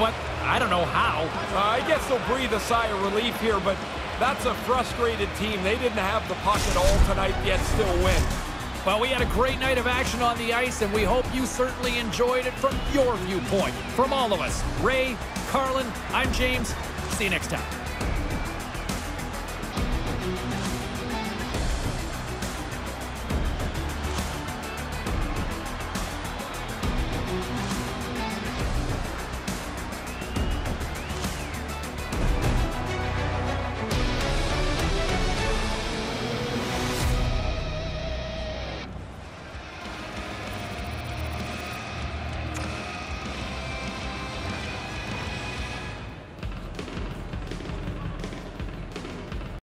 but I don't know how. Uh, I guess they'll breathe a sigh of relief here, but that's a frustrated team. They didn't have the puck at all tonight, yet still win. Well, we had a great night of action on the ice, and we hope you certainly enjoyed it from your viewpoint. From all of us, Ray, Carlin, I'm James. See you next time.